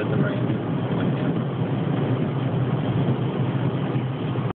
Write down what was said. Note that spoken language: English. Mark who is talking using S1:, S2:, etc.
S1: outside the range.